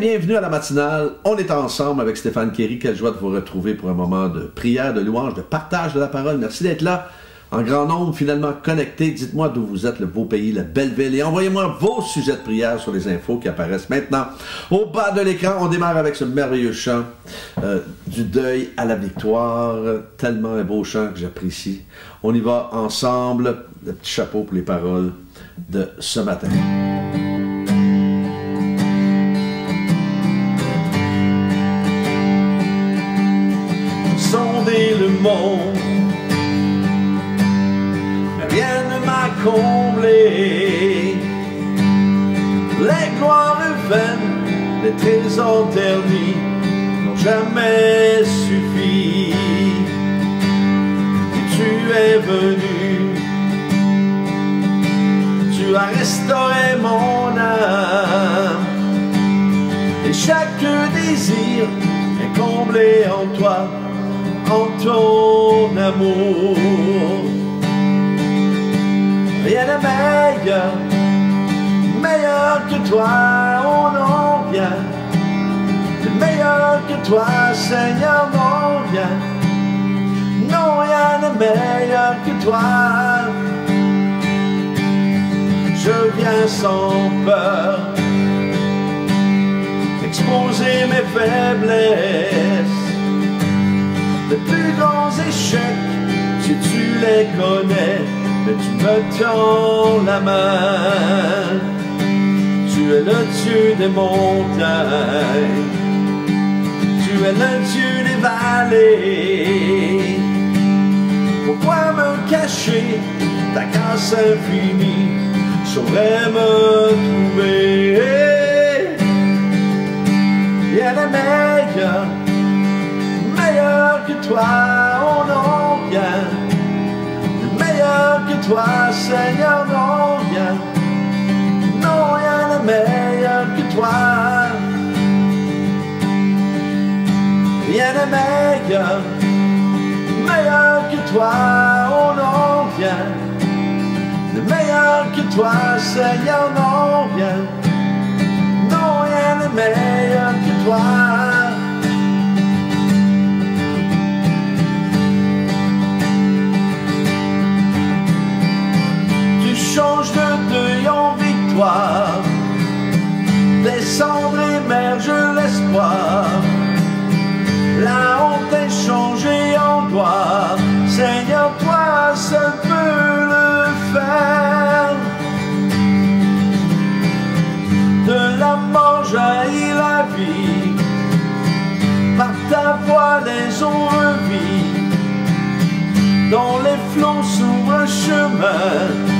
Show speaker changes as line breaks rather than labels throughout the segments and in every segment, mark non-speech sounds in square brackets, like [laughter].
Bienvenue à la matinale. On est ensemble avec Stéphane Kéry. Quelle joie de vous retrouver pour un moment de prière, de louange, de partage de la parole. Merci d'être là. En grand nombre, finalement connectés. Dites-moi d'où vous êtes, le beau pays, la belle ville. Et envoyez-moi vos sujets de prière sur les infos qui apparaissent maintenant. Au bas de l'écran, on démarre avec ce merveilleux chant euh, du deuil à la victoire. Tellement un beau chant que j'apprécie. On y va ensemble. Le petit chapeau pour les paroles de ce matin.
Monde. Rien ne m'a comblé. Les gloires vaines, les trésors ternis n'ont jamais suffi. tu es venu, tu as restauré mon âme. Et chaque désir est comblé en toi en ton Rien de meilleur, meilleur que toi, oh non, viens. Meilleur que toi, Seigneur, non, viens. Non, rien de meilleur que toi. Je viens sans peur, exposer mes faiblesses les plus grands échecs, si tu les connais, mais tu me tends la main. Tu es le Dieu des montagnes, tu es le Dieu des vallées. Pourquoi me cacher ta grâce infinie? Saurait me trouver? Meilleure meilleur que toi, oh non, viens. Le meilleur que toi, Seigneur, non, viens. Non, rien de meilleur que toi. Rien de meilleur, meilleur que toi, oh non, viens. Le meilleur que toi, Seigneur, non, viens. Non, rien de meilleur que toi. La honte est changée en gloire. Seigneur, toi seul peux le faire. De la mort jaillit la vie. Par ta voix les eaux revivent. Dans les flots s'ouvre un chemin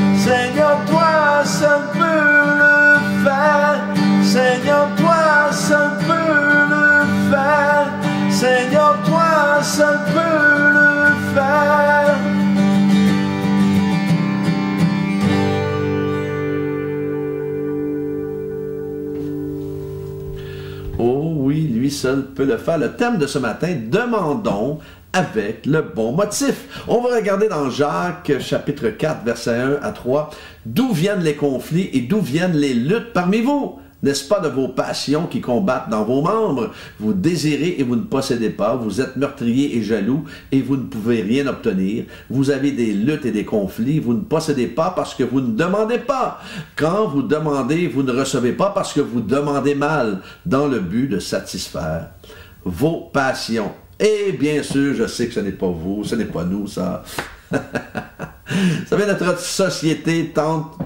seul
peut le faire. Le thème de ce matin, demandons avec le bon motif. On va regarder dans Jacques chapitre 4 verset 1 à 3 d'où viennent les conflits et d'où viennent les luttes parmi vous? N'est-ce pas de vos passions qui combattent dans vos membres? Vous désirez et vous ne possédez pas, vous êtes meurtrier et jaloux et vous ne pouvez rien obtenir. Vous avez des luttes et des conflits, vous ne possédez pas parce que vous ne demandez pas. Quand vous demandez, vous ne recevez pas parce que vous demandez mal dans le but de satisfaire vos passions. Et bien sûr, je sais que ce n'est pas vous, ce n'est pas nous, ça. [laughs] Vous savez, notre société tente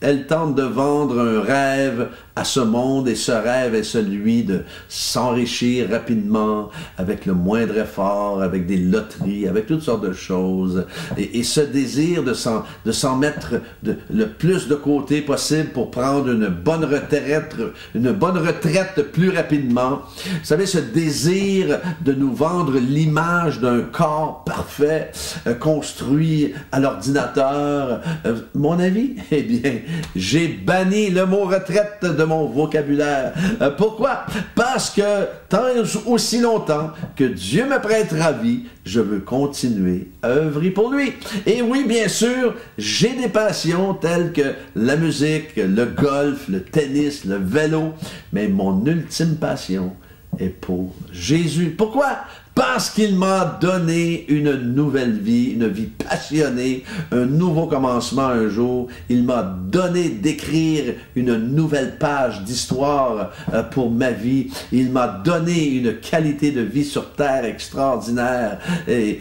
elle tente de vendre un rêve à ce monde et ce rêve est celui de s'enrichir rapidement avec le moindre effort, avec des loteries, avec toutes sortes de choses. Et, ce désir de s'en, mettre le plus de côté possible pour prendre une bonne retraite, une bonne retraite plus rapidement. Vous savez, ce désir de nous vendre l'image d'un corps parfait, euh, construit à l'ordinateur. Euh, mon avis, [laughs] eh bien, j'ai banni le mot retraite de mon vocabulaire. Euh, pourquoi? Parce que tant aussi longtemps que Dieu me prêtera vie, je veux continuer à œuvrer pour lui. Et oui, bien sûr, j'ai des passions telles que la musique, le golf, le tennis, le vélo, mais mon ultime passion est pour Jésus. Pourquoi? Parce qu'il m'a donné une nouvelle vie, une vie passionnée, un nouveau commencement un jour. Il m'a donné d'écrire une nouvelle page d'histoire euh, pour ma vie. Il m'a donné une qualité de vie sur terre extraordinaire. Et,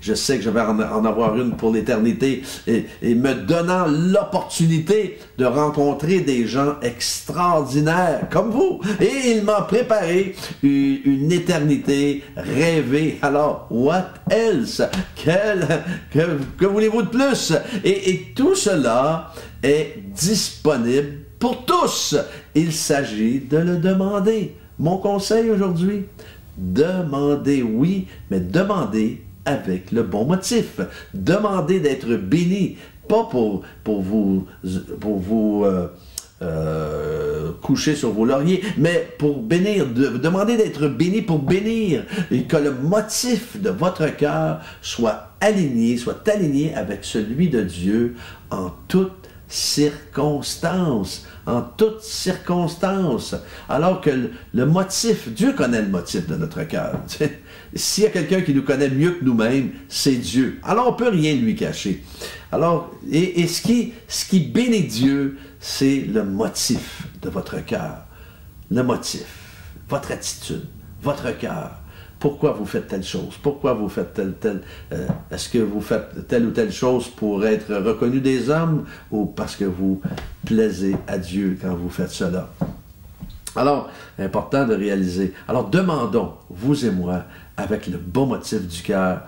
je sais que je vais en, avoir une pour l'éternité. Et, me donnant l'opportunité de rencontrer des gens extraordinaires comme vous. Et il m'a préparé une éternité rêver. Alors, what else? que, voulez-vous de plus? Et, et tout cela est disponible pour tous. Il s'agit de le demander. Mon conseil aujourd'hui, demandez oui, mais demandez avec le bon motif. Demandez d'être béni, pas pour, pour vous, pour vous euh, euh, coucher sur vos lauriers, mais pour bénir, demander d'être béni pour bénir, et que le motif de votre cœur soit aligné, soit aligné avec celui de Dieu en toutes circonstances, en toutes circonstances. Alors que le, motif, Dieu connaît le motif de notre cœur. [laughs] S'il y a quelqu'un qui nous connaît mieux que nous-mêmes, c'est Dieu. Alors on peut rien lui cacher. Alors, et, ce, qui, ce qui bénit Dieu, c'est le motif de votre cœur. Le motif, votre attitude, votre cœur. Pourquoi vous faites telle chose? Pourquoi vous faites telle, telle... Euh, est-ce que vous faites telle ou telle chose pour être reconnu des hommes ou parce que vous plaisez à Dieu quand vous faites cela? Alors, important de réaliser. Alors, demandons, vous et moi, avec le bon motif du cœur.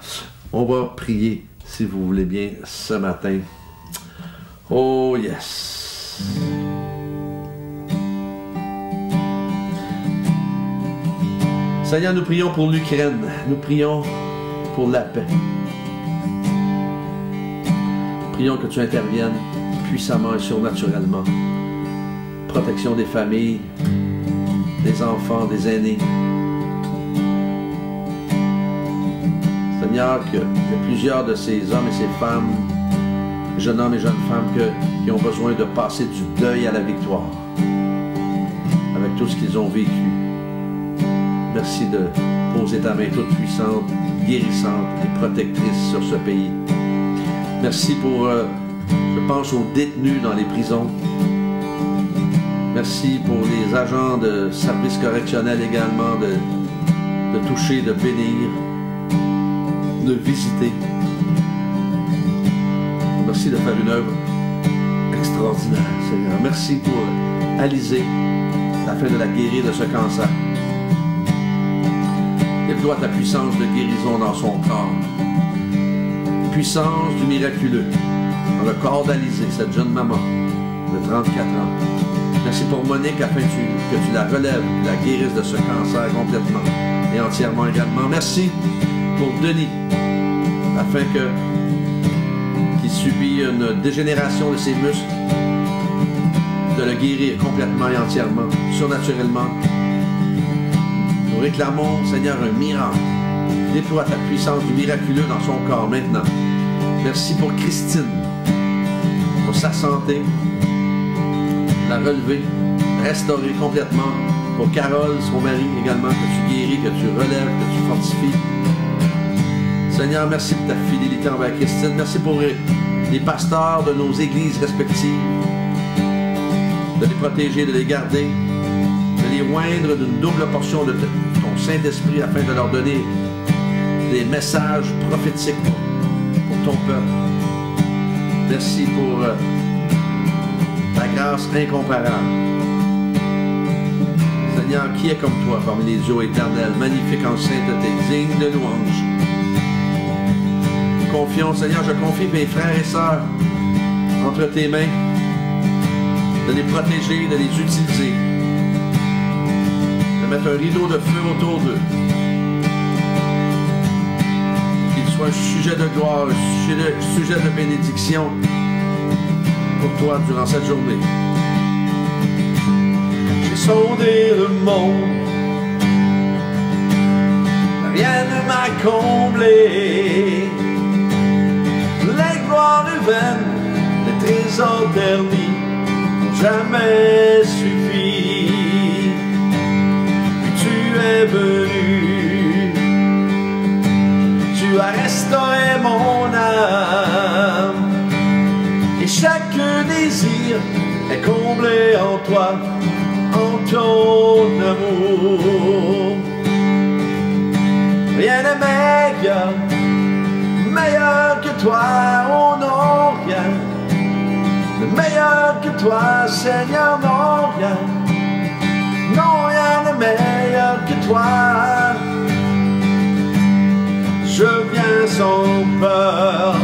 On va prier, si vous voulez bien, ce matin. Oh yes. Seigneur, nous prions pour l'Ukraine. Nous prions pour la paix. Prions que tu interviennes puissamment et surnaturellement. Protection des familles, des enfants, des aînés. Seigneur, que plusieurs de ces hommes et ces femmes jeunes hommes et jeunes femmes qui ont besoin de passer du deuil à la victoire avec tout ce qu'ils ont vécu. Merci de poser ta main toute puissante, guérissante et protectrice sur ce pays. Merci pour, euh, je pense aux détenus dans les prisons. Merci pour les agents de services correctionnels également de, de toucher, de bénir, de visiter merci de faire une œuvre extraordinaire, Seigneur. Merci pour Alizé, afin de la guérir de ce cancer. Déploie ta puissance de guérison dans son corps. Puissance du miraculeux dans le corps d'Alizé, cette jeune maman de 34 ans. Merci pour Monique afin que tu, la relèves, que la guérisses de ce cancer complètement et entièrement également. Merci pour Denis afin que subit une dégénération de ses muscles, de le guérir complètement et entièrement, surnaturellement. Nous réclamons, Seigneur, un miracle. Déploie ta puissance du miraculeux dans son corps maintenant. Merci pour Christine, pour sa santé, la relever, restaurer complètement. Pour Carole, son mari également, que tu guéris, que tu relèves, que tu fortifies. Seigneur, merci pour ta fidélité envers Christine. Merci pour les pasteurs de nos églises respectives, de les protéger, de les garder, de les oindre d'une double portion de ton Saint-Esprit afin de leur donner des messages prophétiques pour ton peuple. Merci pour euh, ta grâce incomparable. Seigneur, qui est comme toi parmi les eaux éternels, magnifique en sainteté, digne de louange Seigneur, je confie mes frères et sœurs entre tes mains, de les protéger, de les utiliser, de mettre un rideau de feu autour d'eux. Qu'il soit un sujet de gloire, un sujet de, sujet de bénédiction pour toi durant cette journée.
J'ai sondé le monde, rien ne m'a comblé. Les gloires humaines, les trésors ternis n'ont jamais suffi. Tu es venu, tu as restauré mon âme. Et chaque désir est comblé en toi, en ton amour. Rien n'est meilleur, que toi, oh non, rien. Le meilleur que toi, Seigneur, non, rien. Non, rien n'est meilleur que toi. Je viens sans peur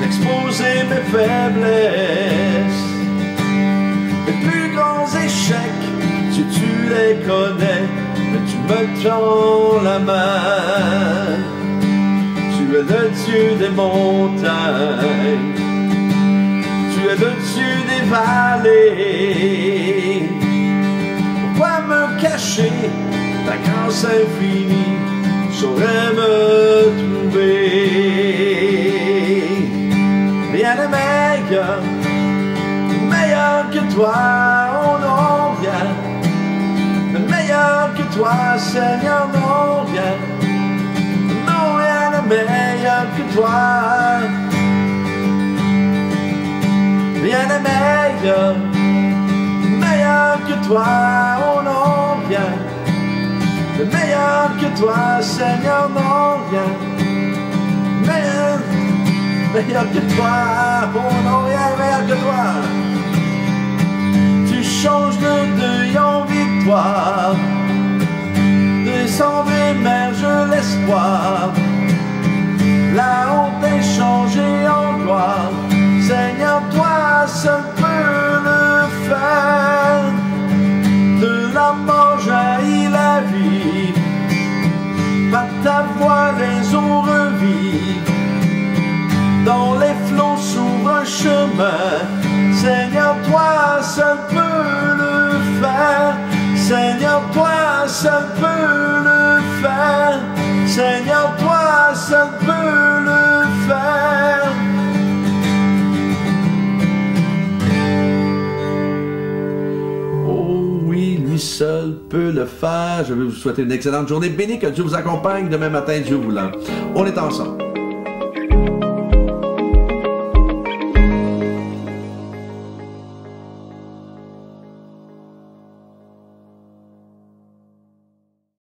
d'exposer mes faiblesses, mes plus grands échecs, si tu les connais, mais tu me tends la main. Tu es le Dieu des montagnes, tu es le Dieu des vallées. Pourquoi me cacher ta grâce infinie? saurais me trouver. Rien n'est meilleur, meilleur que toi, oh non, rien. Le meilleur que toi, Seigneur, non, rien. Meilleur que toi. Rien n'est meilleur, meilleur que toi, oh non, rien. Le meilleur que toi, Seigneur, non, rien. Meilleur, meilleur que toi, oh non, rien meilleur que toi. Tu changes de deuil en victoire, de cendres émerge l'espoir. La honte est changée en gloire. Seigneur, toi seul peux le faire. De la mort jaillit la vie. Par ta voix les eaux revivent. Dans les flots s'ouvre un chemin. Seigneur, toi seul peux le faire. Seigneur, toi seul peux le faire. Seigneur, toi seul peux le faire.
Oh oui, lui seul peut le faire. Je vais vous souhaiter une excellente journée. Béni que Dieu vous accompagne demain matin, Dieu voulant. On est ensemble.